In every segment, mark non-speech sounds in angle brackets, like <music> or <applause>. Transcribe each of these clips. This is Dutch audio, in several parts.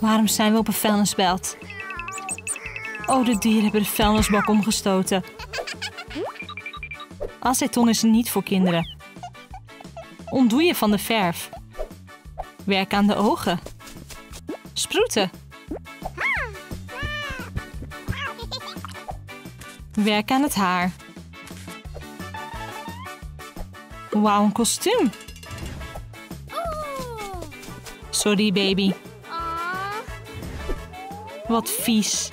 Waarom zijn we op een vuilnisbelt? Oh, de dieren hebben de vuilnisbak omgestoten. Aceton is niet voor kinderen. Ontdoe je van de verf. Werk aan de ogen. Sproeten. Werk aan het haar. Wauw, een kostuum. Sorry, baby. Wat vies.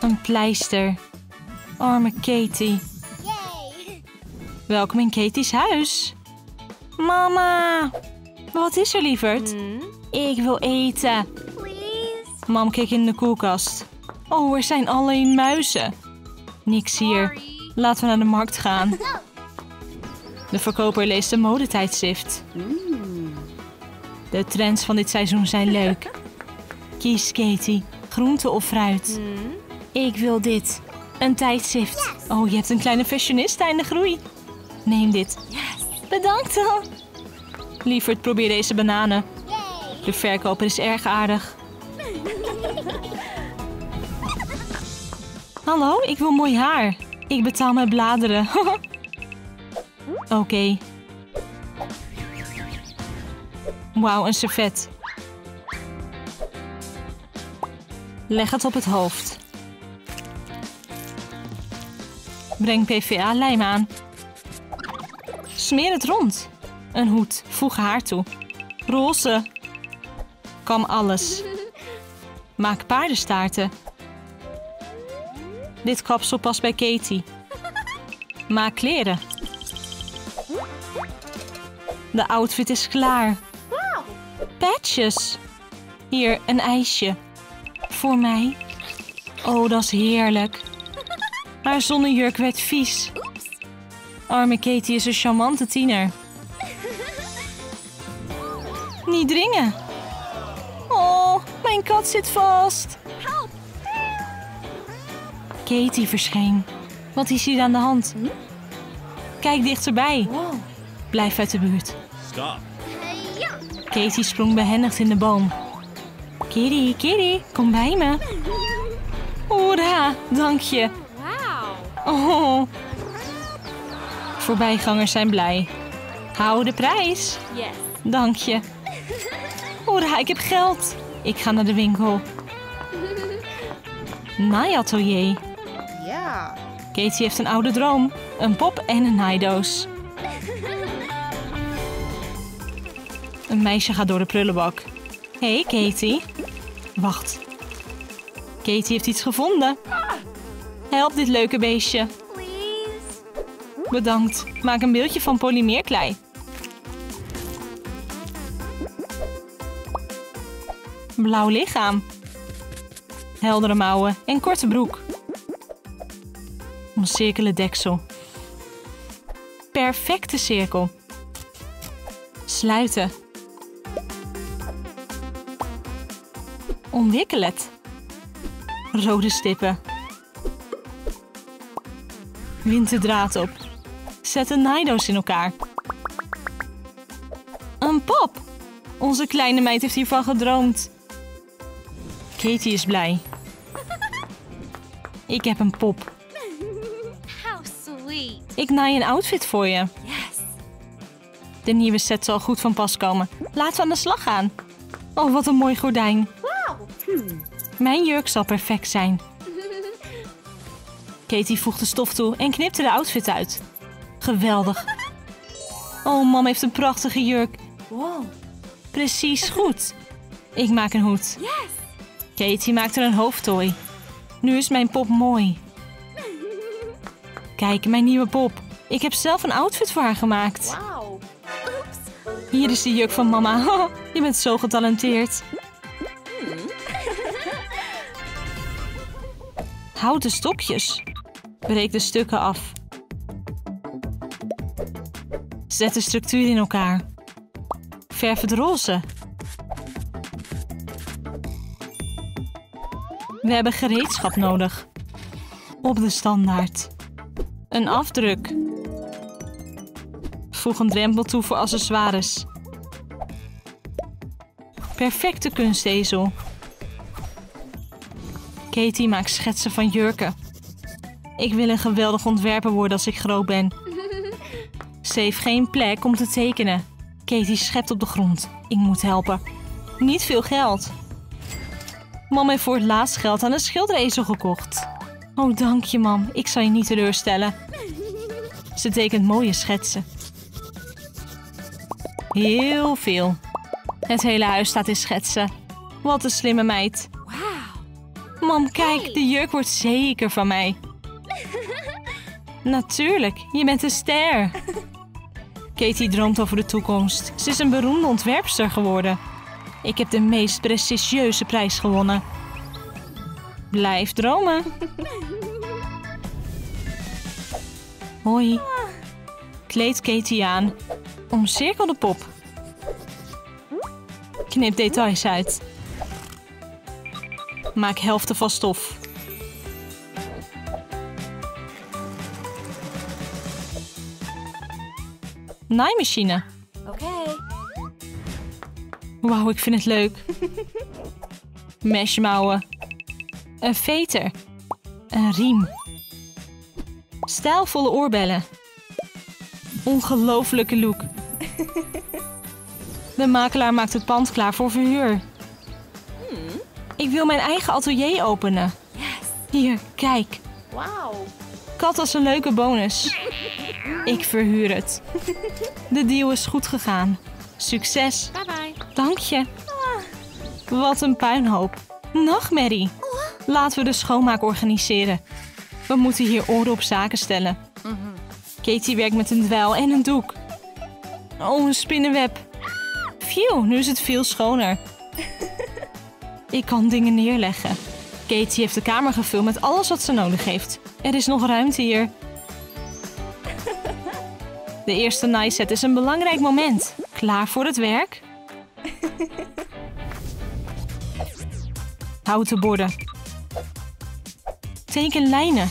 Een pleister. Arme Katie. Welkom in Katie's huis. Mama. Wat is er, lieverd? Ik wil eten. Mam keek in de koelkast. Oh, er zijn alleen muizen. Niks hier. Laten we naar de markt gaan. <laughs> De verkoper leest een modetijdschrift. De trends van dit seizoen zijn leuk. <laughs> Kies, Katie. Groente of fruit? Ik wil dit. Een tijdschrift. Oh, je hebt een kleine fashionista in de groei. Neem dit. Bedankt dan. Lieverd, probeer deze bananen. De verkoper is erg aardig. <laughs> Hallo, ik wil mooi haar. Ik betaal met bladeren. <laughs> Oké. Wauw, een servet. Leg het op het hoofd. Breng PVA-lijm aan. Smeer het rond. Een hoed. Voeg haar toe. Roze. Kam alles. Maak paardenstaarten. Dit kapsel past bij Katie. Maak kleren. De outfit is klaar. Patches. Hier, een ijsje. Voor mij. Oh, dat is heerlijk. Haar zonnejurk werd vies. Arme Katie is een charmante tiener. Niet dringen. Oh, mijn kat zit vast. Katie verscheen. Wat is hier aan de hand? Kijk dichterbij. Blijf uit de buurt. Katie sprong behendigd in de boom. Kitty, Kitty, kom bij me. Hoera, dank je. Oh. Voorbijgangers zijn blij. Hou de prijs. Yes. Dank je. Hoera, ik heb geld. Ik ga naar de winkel. Naaiatelier. Ja. Katie heeft een oude droom. Een pop en een naaidoos. Een meisje gaat door de prullenbak. Hé, hey, Katie. Wacht. Katie heeft iets gevonden. Help dit leuke beestje. Bedankt. Maak een beeldje van polymeerklei. Blauw lichaam. Heldere mouwen en korte broek. Een cirkelen deksel. Perfecte cirkel. Sluiten. Omwikkel het. Rode stippen. Wind de draad op. Zet de naaidoos in elkaar. Een pop! Onze kleine meid heeft hiervan gedroomd. Katie is blij. Ik heb een pop. How sweet. Ik naai een outfit voor je. Yes. De nieuwe set zal goed van pas komen. Laten we aan de slag gaan. Oh, wat een mooi gordijn. Mijn jurk zal perfect zijn. <laughs> Katie voegt de stof toe en knipte de outfit uit. Geweldig. Oh, mam heeft een prachtige jurk. Wow. Precies <laughs> goed. Ik maak een hoed. Yes. Katie maakt er een hoofdtooi. Nu is mijn pop mooi. <laughs> Kijk, mijn nieuwe pop. Ik heb zelf een outfit voor haar gemaakt. Wow. Hier is de jurk van mama. Je bent zo getalenteerd. Houten stokjes. Breek de stukken af. Zet de structuur in elkaar. Verf het roze. We hebben gereedschap nodig. Op de standaard. Een afdruk. Voeg een drempel toe voor accessoires. Perfecte kunstezel. Katie maakt schetsen van jurken. Ik wil een geweldig ontwerper worden als ik groot ben. <laughs> Ze heeft geen plek om te tekenen. Katie schept op de grond. Ik moet helpen. Niet veel geld. Mam heeft voor het laatst geld aan een schilderezel gekocht. Oh, dank je, mam. Ik zal je niet teleurstellen. Ze tekent mooie schetsen. Heel veel. Het hele huis staat in schetsen. Wat een slimme meid. Mam, kijk, de jurk wordt zeker van mij. Natuurlijk, je bent een ster. Katie droomt over de toekomst. Ze is een beroemde ontwerpster geworden. Ik heb de meest prestigieuze prijs gewonnen. Blijf dromen. Hoi. Kleed Katie aan. Omcirkel de pop. Knip details uit. Maak helften van stof. Naaimachine. Okay. Wauw, ik vind het leuk. <laughs> Meshmouwen. Een veter. Een riem. Stijlvolle oorbellen. Ongelofelijke look. <laughs> De makelaar maakt het pand klaar voor verhuur. Ik wil mijn eigen atelier openen. Hier, kijk. Wow. Kat als een leuke bonus. Ik verhuur het. De deal is goed gegaan. Succes. Bye bye. Dank je. Wat een puinhoop. Nachtmerrie. Laten we de schoonmaak organiseren. We moeten hier orde op zaken stellen. Katie werkt met een dweil en een doek. Oh, een spinnenweb. Phew, nu is het veel schoner. Ik kan dingen neerleggen. Katie heeft de kamer gevuld met alles wat ze nodig heeft. Er is nog ruimte hier. De eerste nice set is een belangrijk moment. Klaar voor het werk? Houten borden. Teken lijnen.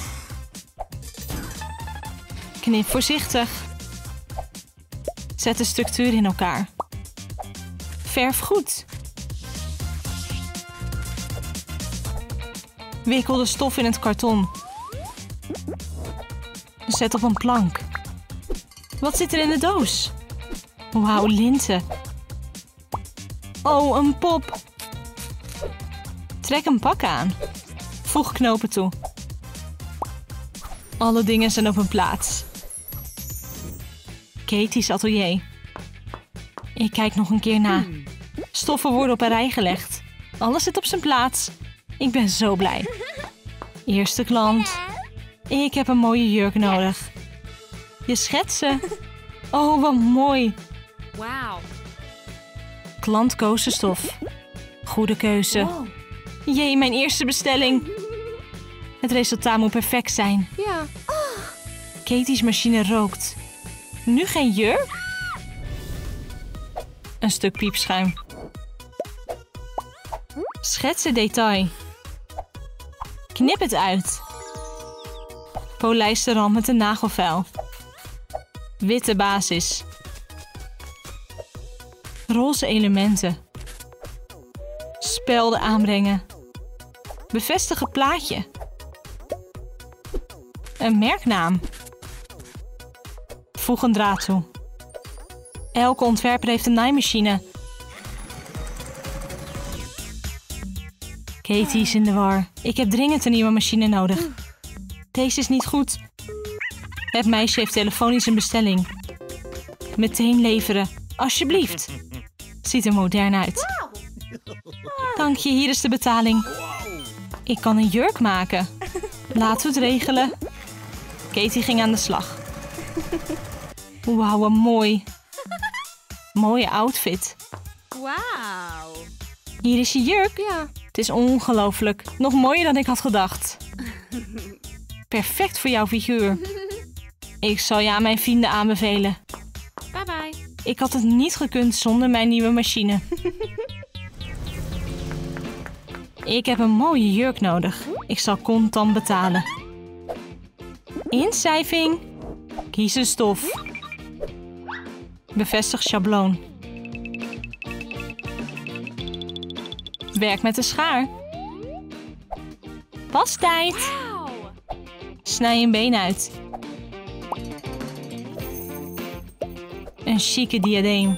Knip voorzichtig. Zet de structuur in elkaar. Verf goed. Wikkel stof in het karton. Zet op een plank. Wat zit er in de doos? Wauw, linten. Oh, een pop. Trek een pak aan. Voeg knopen toe. Alle dingen zijn op hun plaats. Katie's atelier. Ik kijk nog een keer na. Stoffen worden op een rij gelegd. Alles zit op zijn plaats. Ik ben zo blij. Eerste klant. Ik heb een mooie jurk nodig. Je schetsen. Oh, wat mooi. Wow. Klant koos de stof. Goede keuze. Wow. Jee, mijn eerste bestelling. Het resultaat moet perfect zijn. Ja. Katie's machine rookt. Nu geen jurk? Een stuk piepschuim. Schetsen detail. Knip het uit. Polijst de rand met een nagelvel. Witte basis. Roze elementen. Spelden aanbrengen. Bevestigen plaatje. Een merknaam. Voeg een draad toe. Elke ontwerper heeft een naaimachine. Katie is in de war. Ik heb dringend een nieuwe machine nodig. Deze is niet goed. Het meisje heeft telefonisch een bestelling. Meteen leveren, alsjeblieft. Ziet er modern uit. Dank je, hier is de betaling. Ik kan een jurk maken. Laten we het regelen. Katie ging aan de slag. Wauw, wat mooi. Mooie outfit. Wow. Hier is je jurk. Ja. Het is ongelooflijk. Nog mooier dan ik had gedacht. <laughs> Perfect voor jouw figuur. Ik zal je aan mijn vrienden aanbevelen. Bye bye. Ik had het niet gekund zonder mijn nieuwe machine. <laughs> Ik heb een mooie jurk nodig. Ik zal contant betalen. Incijving. Kies een stof. Bevestig schabloon. Werk met de schaar. Pastijd. Wow. Snij een been uit. Een chique diadeem.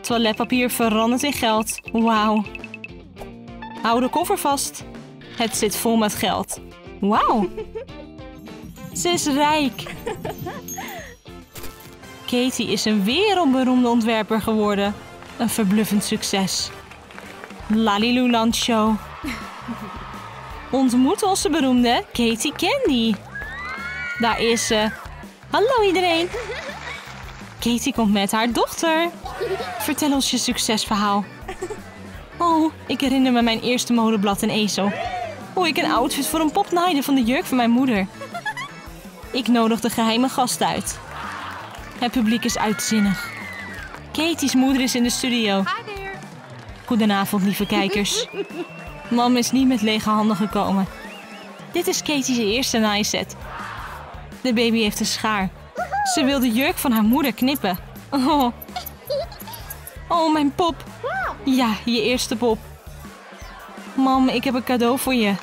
Toiletpapier verandert in geld. Wauw. Hou de koffer vast. Het zit vol met geld. Wauw. <laughs> Ze is rijk. Katie is een wereldberoemde ontwerper geworden. Een verbluffend succes. Laliluland Show. Ontmoet onze beroemde Katie Candy. Daar is ze. Hallo iedereen. Katie komt met haar dochter. Vertel ons je succesverhaal. Oh, ik herinner me mijn eerste modeblad en ezel. Hoe ik een outfit voor een pop naaide van de jurk van mijn moeder. Ik nodig de geheime gast uit. Het publiek is uitzinnig. Katie's moeder is in de studio. Goedenavond, lieve kijkers. Mam is niet met lege handen gekomen. Dit is Katie's eerste naaiset. De baby heeft een schaar. Ze wil de jurk van haar moeder knippen. Oh, oh mijn pop. Ja, je eerste pop. Mam, ik heb een cadeau voor je.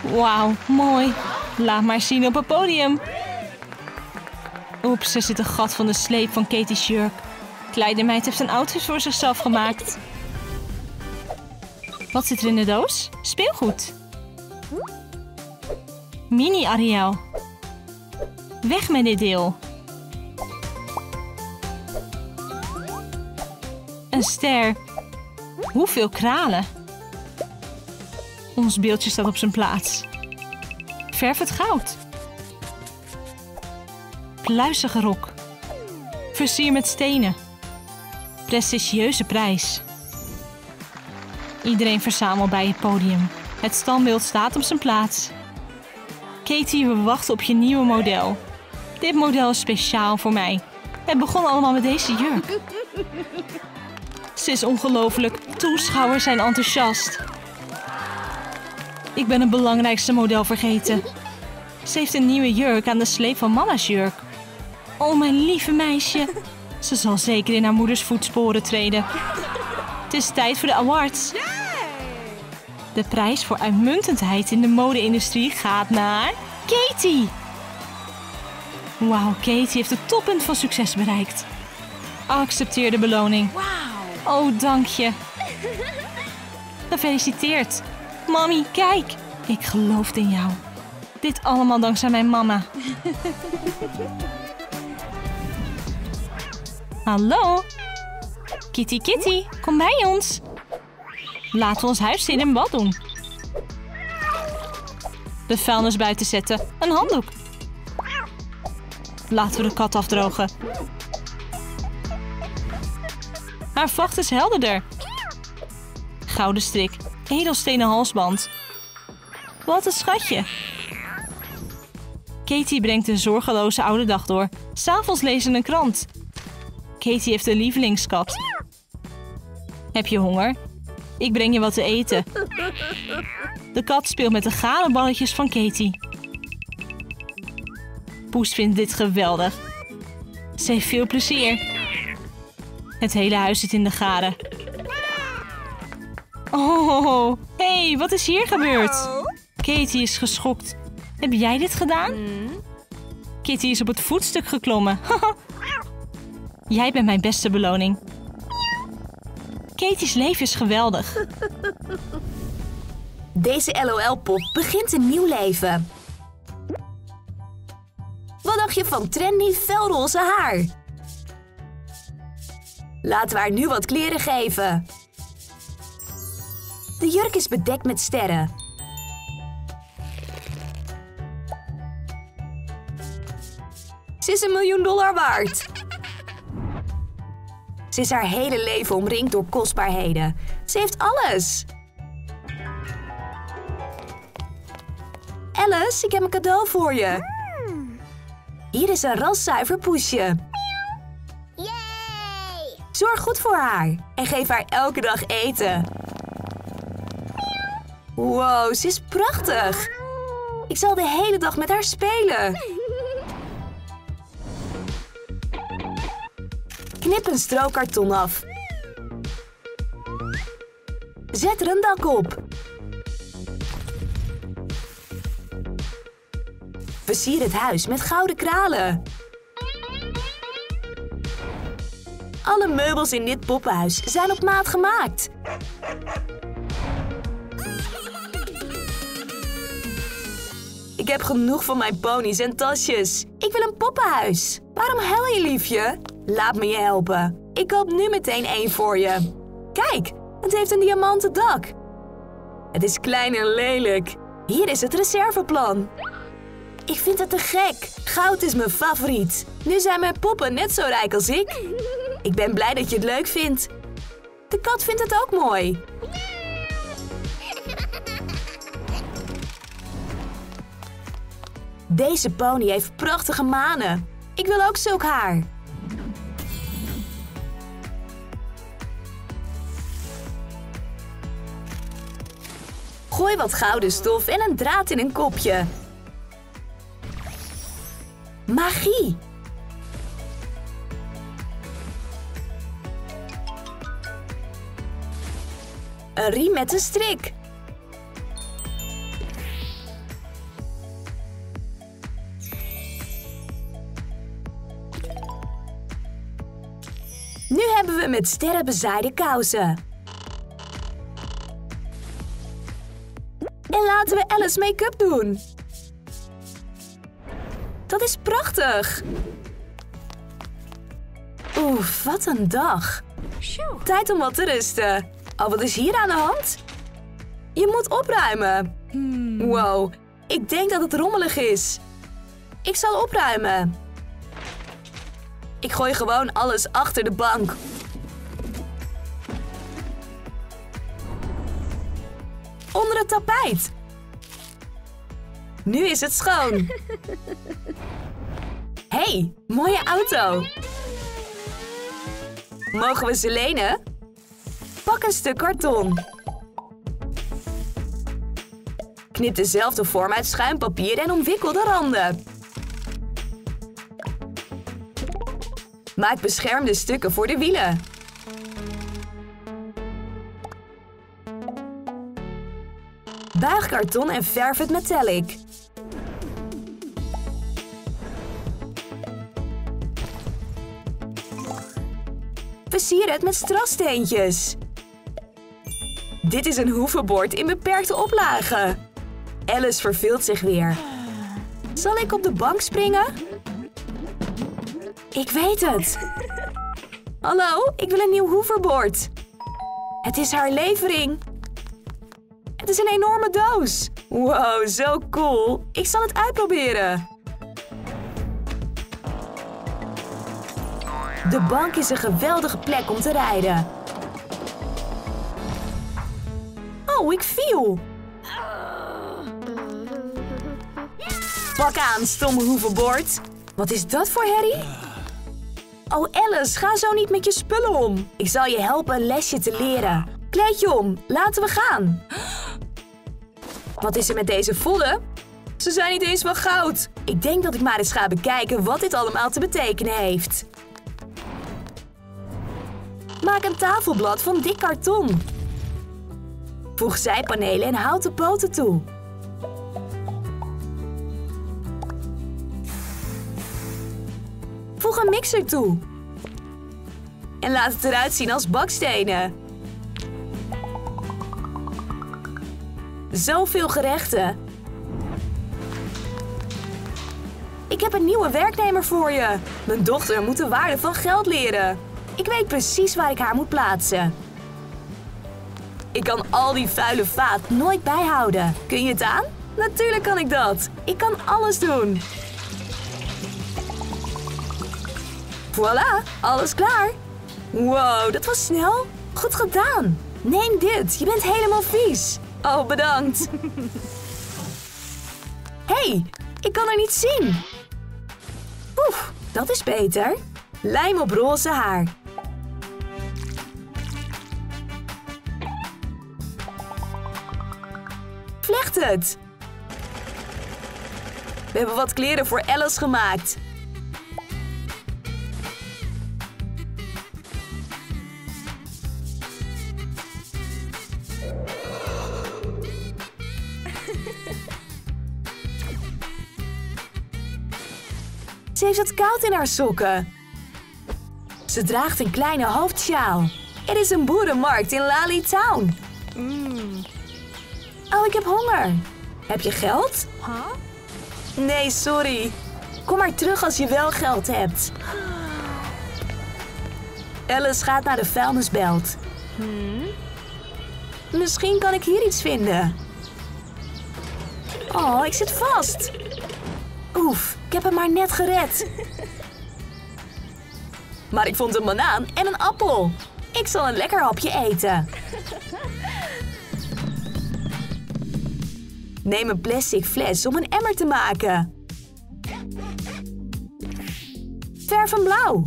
Wauw, mooi. Laat maar zien op het podium. Oeps, er zit een gat van de sleep van Katie's jurk. Kleine meid heeft een outfit voor zichzelf gemaakt. Wat zit er in de doos? Speelgoed. Mini Ariel. Weg met dit deel. Een ster. Hoeveel kralen? Ons beeldje staat op zijn plaats. Verf het goud. Pluizige rok. Versier met stenen. Prestigieuze prijs. Iedereen verzamelt bij het podium. Het standbeeld staat op zijn plaats. Katie, we wachten op je nieuwe model. Dit model is speciaal voor mij. Het begon allemaal met deze jurk. Ze is ongelooflijk. Toeschouwers zijn enthousiast. Ik ben het belangrijkste model vergeten. Ze heeft een nieuwe jurk aan de sleep van mama's jurk. Oh, mijn lieve meisje. Ze zal zeker in haar moeders voetsporen treden. Het is tijd voor de awards. De prijs voor uitmuntendheid in de mode-industrie gaat naar Katie. Wauw, Katie heeft het toppunt van succes bereikt. Accepteer de beloning. Wow. Oh, dank je. Gefeliciteerd. Mami, kijk. Ik geloofde in jou. Dit allemaal dankzij mijn mama. <laughs> Hallo? Kitty Kitty, kom bij ons. Laten we ons huis in een bad doen. De vuilnis buiten zetten. Een handdoek. Laten we de kat afdrogen. Haar vacht is helderder. Gouden strik. Edelstenen halsband. Wat een schatje. Katie brengt een zorgeloze oude dag door. S'avonds lezen een krant. Katie heeft een lievelingskat. Heb je honger? Ik breng je wat te eten. De kat speelt met de gare balletjes van Katie. Poes vindt dit geweldig. Ze heeft veel plezier. Het hele huis zit in de garen. Oh, hey, wat is hier gebeurd? Katie is geschokt. Heb jij dit gedaan? Kitty is op het voetstuk geklommen. <laughs> jij bent mijn beste beloning. Katie's leven is geweldig. Deze LOL-pop begint een nieuw leven. Wat dacht je van trendy felroze haar? Laten we haar nu wat kleren geven. De jurk is bedekt met sterren. Ze is een miljoen dollar waard. Ze is haar hele leven omringd door kostbaarheden. Ze heeft alles. Alice, ik heb een cadeau voor je. Hier is een raszuiver poesje. Zorg goed voor haar en geef haar elke dag eten. Wow, ze is prachtig. Ik zal de hele dag met haar spelen. Knip een strook karton af. Zet er een dak op. Versier het huis met gouden kralen. Alle meubels in dit poppenhuis zijn op maat gemaakt. Ik heb genoeg van mijn ponies en tasjes. Ik wil een poppenhuis. Waarom hel je, liefje? Laat me je helpen. Ik koop nu meteen één voor je. Kijk, het heeft een diamanten dak. Het is klein en lelijk. Hier is het reserveplan. Ik vind het te gek. Goud is mijn favoriet. Nu zijn mijn poppen net zo rijk als ik. Ik ben blij dat je het leuk vindt. De kat vindt het ook mooi. Deze pony heeft prachtige manen. Ik wil ook zulk haar. Gooi wat gouden stof en een draad in een kopje. Magie! Een riem met een strik. Nu hebben we met sterren bezaaide kousen. Laten we Alice make-up doen. Dat is prachtig. Oeh, wat een dag. Tijd om wat te rusten. Oh, wat is hier aan de hand? Je moet opruimen. Wow, ik denk dat het rommelig is. Ik zal opruimen. Ik gooi gewoon alles achter de bank. Onder het tapijt. Nu is het schoon. hey, mooie auto. Mogen we ze lenen? Pak een stuk karton. Knip dezelfde vorm uit schuimpapier en omwikkel de randen. Maak beschermde stukken voor de wielen. Buig karton en verf het metallic. Versier het met strassteentjes. Dit is een hoevenbord in beperkte oplagen. Alice verveelt zich weer. Zal ik op de bank springen? Ik weet het. Hallo, ik wil een nieuw hoeverbord. Het is haar levering. Het is een enorme doos. Wow, zo cool. Ik zal het uitproberen. De bank is een geweldige plek om te rijden. Oh, ik viel. Pak aan, stomme hoevenbord. Wat is dat voor herrie? Oh, Alice, ga zo niet met je spullen om. Ik zal je helpen een lesje te leren. Kleed je om, laten we gaan. Wat is er met deze vodden? Ze zijn niet eens van goud. Ik denk dat ik maar eens ga bekijken wat dit allemaal te betekenen heeft. Maak een tafelblad van dik karton. Voeg zijpanelen en houten poten toe. Voeg een mixer toe. En laat het eruit zien als bakstenen. Zoveel gerechten. Ik heb een nieuwe werknemer voor je. Mijn dochter moet de waarde van geld leren. Ik weet precies waar ik haar moet plaatsen. Ik kan al die vuile vaat nooit bijhouden. Kun je het aan? Natuurlijk kan ik dat. Ik kan alles doen. Voilà, alles klaar. Wow, dat was snel. Goed gedaan. Neem dit, je bent helemaal vies. Oh, bedankt. <laughs> hey, ik kan er niet zien. Oef, dat is beter. Lijm op roze haar. We hebben wat kleren voor Alice gemaakt. Ze heeft het koud in haar sokken. Ze draagt een kleine hoofdsjaal. Er is een boerenmarkt in Lali Town. Oh, ik heb honger. Heb je geld? Nee, sorry. Kom maar terug als je wel geld hebt. Alice gaat naar de vuilnisbelt. Misschien kan ik hier iets vinden. Oh, ik zit vast. Oef, ik heb hem maar net gered. <laughs> Maar ik vond een banaan en een appel. Ik zal een lekker hapje eten. <laughs> Neem een plastic fles om een emmer te maken. Verf hem blauw.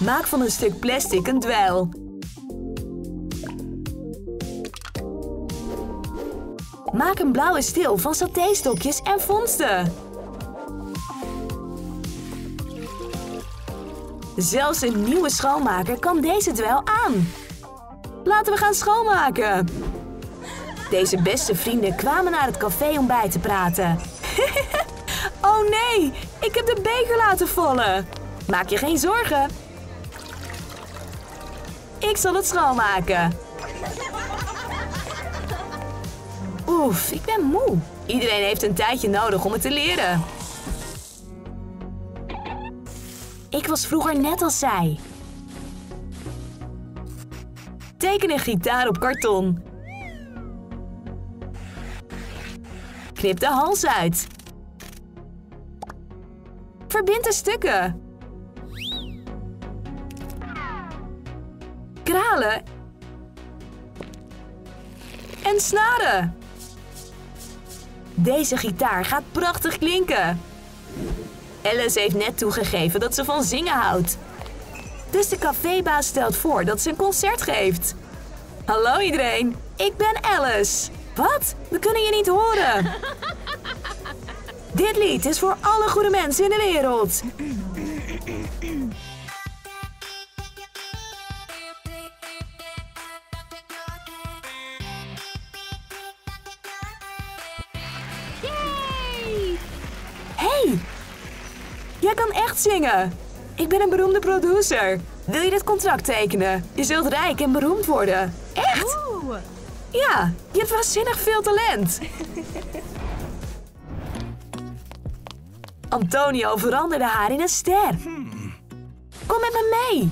Maak van een stuk plastic een dweil. Maak een blauwe steel van satéstokjes en vondsten. Zelfs een nieuwe schoonmaker kan deze dweil aan. Laten we gaan schoonmaken. Deze beste vrienden kwamen naar het café om bij te praten. <laughs> oh nee, ik heb de beker laten vallen. Maak je geen zorgen. Ik zal het schoonmaken. Oef, ik ben moe. Iedereen heeft een tijdje nodig om het te leren. Ik was vroeger net als zij. Teken een gitaar op karton. Knip de hals uit. Verbind de stukken. Kralen. En snaren. Deze gitaar gaat prachtig klinken. Alice heeft net toegegeven dat ze van zingen houdt. Dus de cafébaas stelt voor dat ze een concert geeft. Hallo iedereen, ik ben Alice. Wat? We kunnen je niet horen. Dit lied is voor alle goede mensen in de wereld. Hey, jij kan echt zingen. Ik ben een beroemde producer. Wil je dit contract tekenen? Je zult rijk en beroemd worden. Echt? Ja, je hebt waanzinnig veel talent. <laughs> Antonio veranderde haar in een ster. Kom met me mee.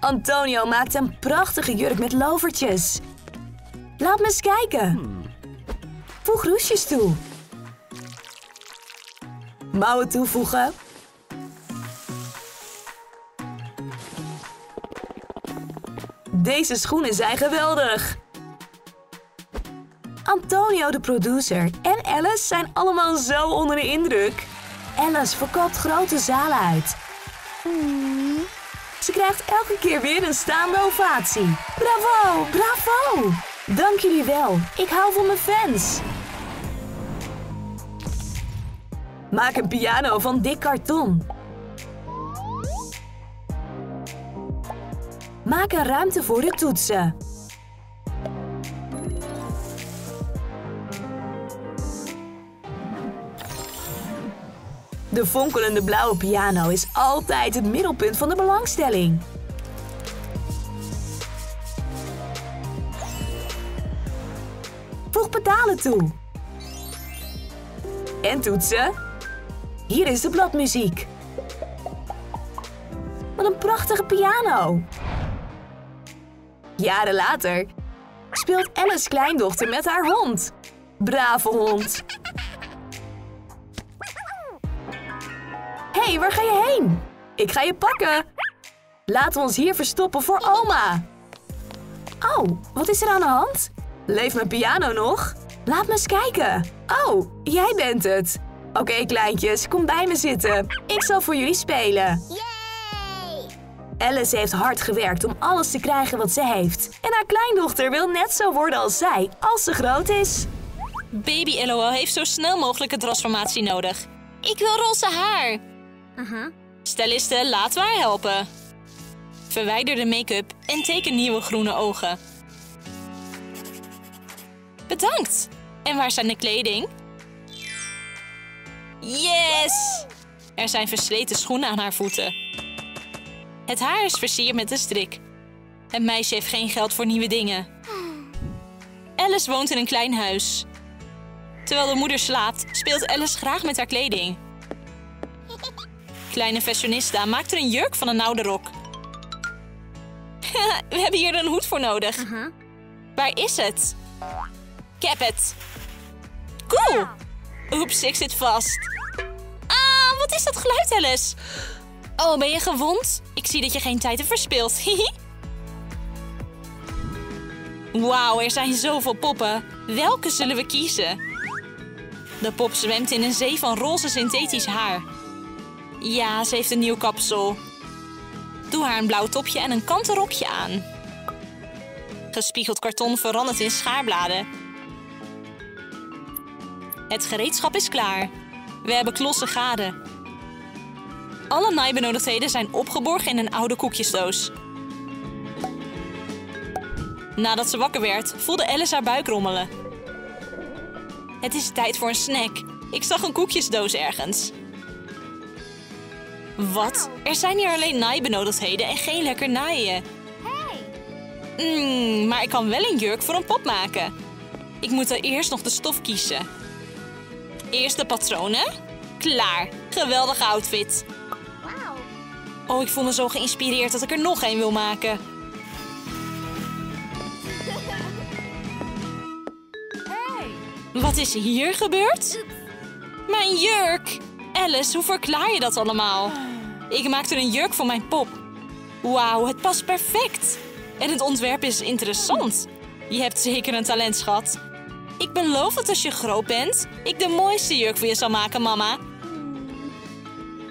Antonio maakte een prachtige jurk met lovertjes. Laat me eens kijken. Voeg roesjes toe. Mouwen toevoegen. Deze schoenen zijn geweldig. Antonio, de producer, en Alice zijn allemaal zo onder de indruk. Alice verkoopt grote zalen uit. Ze krijgt elke keer weer een staande ovatie. Bravo, bravo! Dank jullie wel. Ik hou van mijn fans. Maak een piano van dik karton. Maak een ruimte voor de toetsen. De fonkelende blauwe piano is altijd het middelpunt van de belangstelling. Voeg pedalen toe. En toetsen. Hier is de bladmuziek. Wat een prachtige piano. Jaren later speelt Alice's kleindochter met haar hond. Brave hond. Hé, hey, waar ga je heen? Ik ga je pakken. Laten we ons hier verstoppen voor oma. Oh, wat is er aan de hand? Leeft mijn piano nog? Laat me eens kijken. Oh, jij bent het. Oké, kleintjes, kom bij me zitten. Ik zal voor jullie spelen. Alice heeft hard gewerkt om alles te krijgen wat ze heeft. En haar kleindochter wil net zo worden als zij, als ze groot is. Baby LOL heeft zo snel mogelijk een transformatie nodig. Ik wil roze haar. Styliste, laten we haar helpen. Verwijder de make-up en teken nieuwe groene ogen. Bedankt. En waar zijn de kleding? Yes! Er zijn versleten schoenen aan haar voeten. Het haar is versierd met een strik. Het meisje heeft geen geld voor nieuwe dingen. Alice woont in een klein huis. Terwijl de moeder slaapt, speelt Alice graag met haar kleding. Kleine fashionista maakt er een jurk van een oude rok. <laughs> We hebben hier een hoed voor nodig. Waar is het? Ik heb het. Cool. Oeps, ik zit vast. Ah, wat is dat geluid, Alice? Oh, ben je gewond? Ik zie dat je geen tijd hebt verspild. <laughs> Wauw, er zijn zoveel poppen. Welke zullen we kiezen? De pop zwemt in een zee van roze synthetisch haar. Ja, ze heeft een nieuw kapsel. Doe haar een blauw topje en een kanten rokje aan. Gespiegeld karton verandert in schaarbladen. Het gereedschap is klaar. We hebben klossen gade. Alle naaibenodigdheden zijn opgeborgen in een oude koekjesdoos. Nadat ze wakker werd, voelde Alice haar buik rommelen. Het is tijd voor een snack. Ik zag een koekjesdoos ergens. Wat? Er zijn hier alleen naaibenodigdheden en geen lekker naaien. Mm, maar ik kan wel een jurk voor een pop maken. Ik moet er eerst nog de stof kiezen. Eerst de patronen. Klaar. Geweldige outfit. Oh, ik voel me zo geïnspireerd dat ik er nog één wil maken. <laughs> Wat is hier gebeurd? Mijn jurk! Alice, hoe verklaar je dat allemaal? Ik maakte een jurk voor mijn pop. Wauw, het past perfect. En het ontwerp is interessant. Je hebt zeker een talent, schat. Ik beloof dat als je groot bent, ik de mooiste jurk voor je zal maken, mama.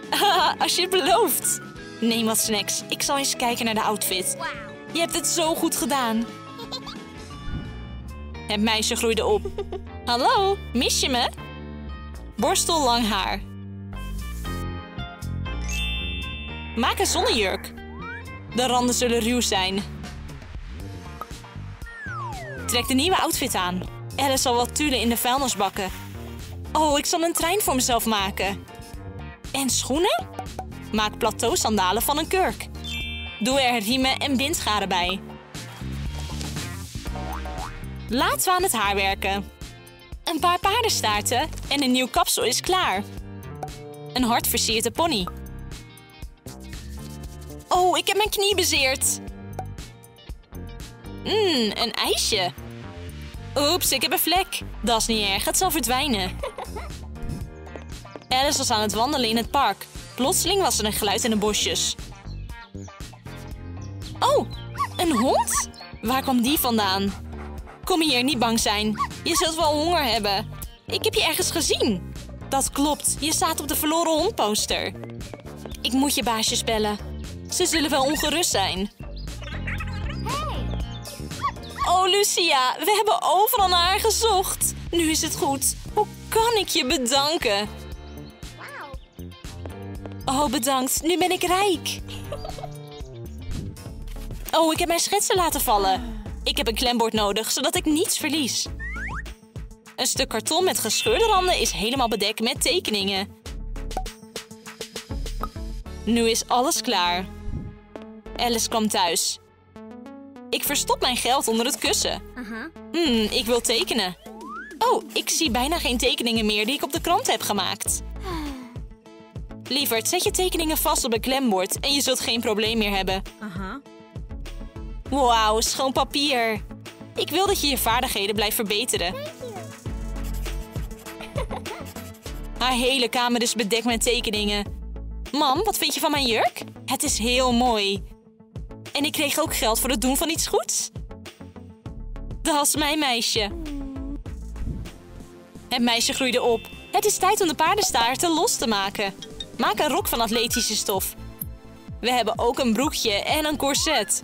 <laughs> Als je het belooft. Neem wat snacks. Ik zal eens kijken naar de outfit. Je hebt het zo goed gedaan. <laughs> Het meisje groeide op. Hallo, mis je me? Borstel lang haar. Maak een zonnejurk. De randen zullen ruw zijn. Trek de nieuwe outfit aan. Alice zal wat tulen in de vuilnisbakken. Oh, ik zal een trein voor mezelf maken. En schoenen? Maak plateausandalen van een kurk. Doe er riemen en bindgaren bij. Laten we aan het haar werken. Een paar paardenstaarten en een nieuw kapsel is klaar. Een hart versiert de pony. Oh, ik heb mijn knie bezeerd. Mmm, een ijsje. Oeps, ik heb een vlek. Dat is niet erg, het zal verdwijnen. <laughs> Alice was aan het wandelen in het park. Plotseling was er een geluid in de bosjes. Oh, een hond? Waar kwam die vandaan? Kom hier, niet bang zijn. Je zult wel honger hebben. Ik heb je ergens gezien. Dat klopt, je staat op de verloren hond poster. Ik moet je baasjes bellen. Ze zullen wel ongerust zijn. Oh, Lucia, we hebben overal naar haar gezocht. Nu is het goed. Hoe kan ik je bedanken? Oh, bedankt. Nu ben ik rijk. Oh, ik heb mijn schetsen laten vallen. Ik heb een klembord nodig, zodat ik niets verlies. Een stuk karton met gescheurde randen is helemaal bedekt met tekeningen. Nu is alles klaar. Alice kwam thuis. Ik verstop mijn geld onder het kussen. Hmm, ik wil tekenen. Oh, ik zie bijna geen tekeningen meer die ik op de krant heb gemaakt. Lieverd, zet je tekeningen vast op een klembord en je zult geen probleem meer hebben. Wauw, schoon papier. Ik wil dat je je vaardigheden blijft verbeteren. Haar hele kamer is bedekt met tekeningen. Mam, wat vind je van mijn jurk? Het is heel mooi. En ik kreeg ook geld voor het doen van iets goeds. Dat is mijn meisje. Het meisje groeide op. Het is tijd om de paardenstaarten los te maken. Maak een rok van atletische stof. We hebben ook een broekje en een corset.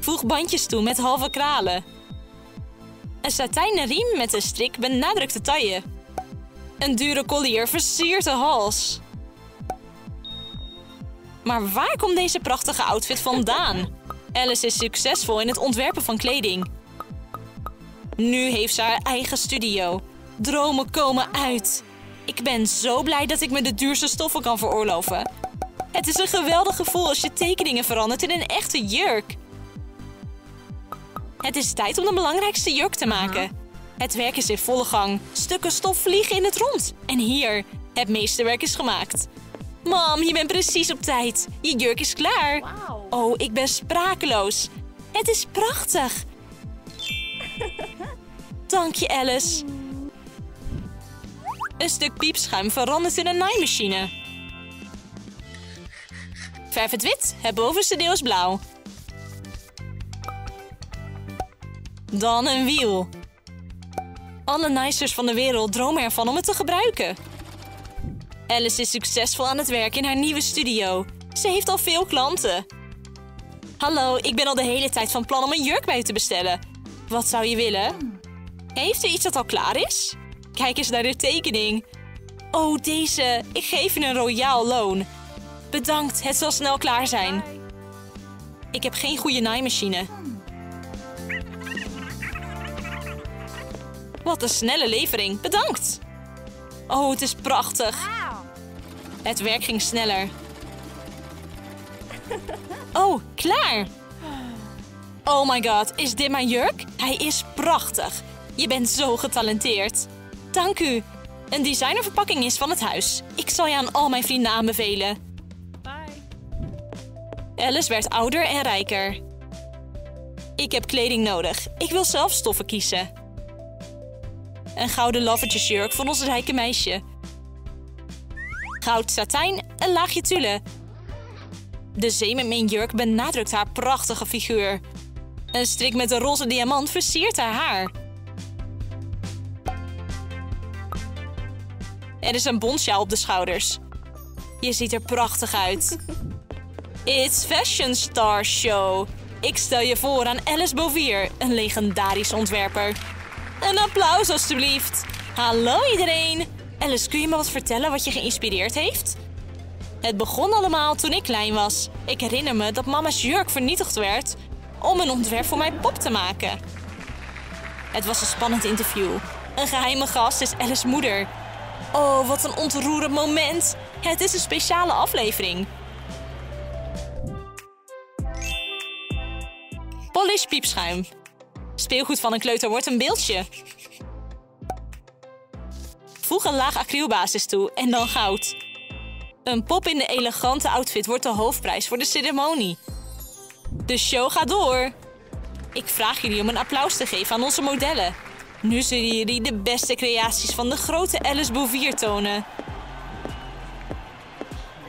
Voeg bandjes toe met halve kralen. Een satijnen riem met een strik benadrukt de taille. Een dure collier versiert de hals. Maar waar komt deze prachtige outfit vandaan? Alice is succesvol in het ontwerpen van kleding. Nu heeft ze haar eigen studio. Dromen komen uit. Ik ben zo blij dat ik me de duurste stoffen kan veroorloven. Het is een geweldig gevoel als je tekeningen verandert in een echte jurk. Het is tijd om de belangrijkste jurk te maken. Het werk is in volle gang. Stukken stof vliegen in het rond. En hier, het meeste werk is gemaakt. Mam, je bent precies op tijd. Je jurk is klaar. Oh, ik ben sprakeloos. Het is prachtig. Dank je, Alice. Een stuk piepschuim verandert in een naaimachine. Verf het wit, het bovenste deel is blauw. Dan een wiel. Alle naaisters van de wereld dromen ervan om het te gebruiken. Alice is succesvol aan het werk in haar nieuwe studio. Ze heeft al veel klanten. Hallo, ik ben al de hele tijd van plan om een jurk bij te bestellen. Wat zou je willen? Heeft u iets dat al klaar is? Kijk eens naar de tekening. Oh, deze. Ik geef u een royaal loon. Bedankt, het zal snel klaar zijn. Ik heb geen goede naaimachine. Wat een snelle levering. Bedankt. Oh, het is prachtig. Het werk ging sneller. Oh, klaar. Oh my god, is dit mijn jurk? Hij is prachtig. Je bent zo getalenteerd. Dank u. Een designerverpakking is van het huis. Ik zal je aan al mijn vrienden aanbevelen. Bye. Alice werd ouder en rijker. Ik heb kleding nodig. Ik wil zelf stoffen kiezen. Een gouden lovertjesjurk van ons rijke meisje. Goud satijn, een laagje tulle. De zeemerminjurk benadrukt haar prachtige figuur. Een strik met een roze diamant versiert haar haar. Er is een bonsjaal op de schouders. Je ziet er prachtig uit. It's Fashion Star Show. Ik stel je voor aan Alice Bouvier, een legendarisch ontwerper. Een applaus alstublieft. Hallo iedereen. Alice, kun je me wat vertellen wat je geïnspireerd heeft? Het begon allemaal toen ik klein was. Ik herinner me dat mama's jurk vernietigd werd om een ontwerp voor mijn pop te maken. Het was een spannend interview. Een geheime gast is Alice's moeder. Oh, wat een ontroerend moment. Het is een speciale aflevering. Polish piepschuim. Speelgoed van een kleuter wordt een beeldje. Voeg een laag acrylbasis toe en dan goud. Een pop in de elegante outfit wordt de hoofdprijs voor de ceremonie. De show gaat door. Ik vraag jullie om een applaus te geven aan onze modellen. Nu zullen jullie de beste creaties van de grote Alice Bouvier tonen.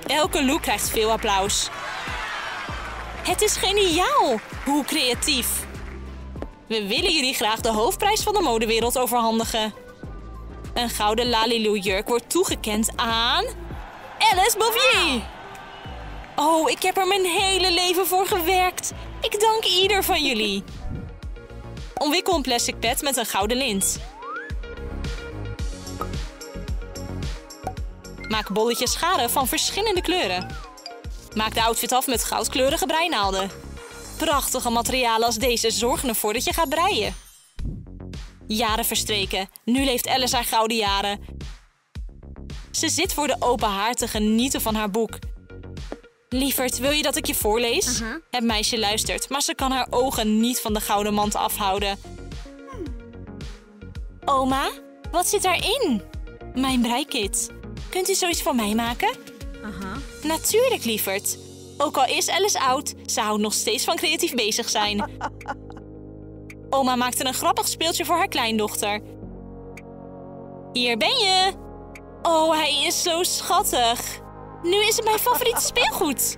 Elke look krijgt veel applaus. Het is geniaal! Hoe creatief! We willen jullie graag de hoofdprijs van de modewereld overhandigen. Een gouden Lalilou jurk wordt toegekend aan... Alice Bouvier! Oh, ik heb er mijn hele leven voor gewerkt. Ik dank ieder van jullie. Omwikkel een plastic pet met een gouden lint. Maak bolletjes scharen van verschillende kleuren. Maak de outfit af met goudkleurige breinaalden. Prachtige materialen als deze zorgen ervoor dat je gaat breien. Jaren verstreken. Nu leeft Alice haar gouden jaren. Ze zit voor de open haard te genieten van haar boek. Lieverd, wil je dat ik je voorlees? Het meisje luistert, maar ze kan haar ogen niet van de gouden mand afhouden. Oma, wat zit daarin? Mijn breikit. Kunt u zoiets voor mij maken? Natuurlijk, lieverd. Ook al is Alice oud, ze houdt nog steeds van creatief bezig zijn. <laughs> Oma maakte een grappig speeltje voor haar kleindochter. Hier ben je. Oh, hij is zo schattig. Nu is het mijn favoriete speelgoed.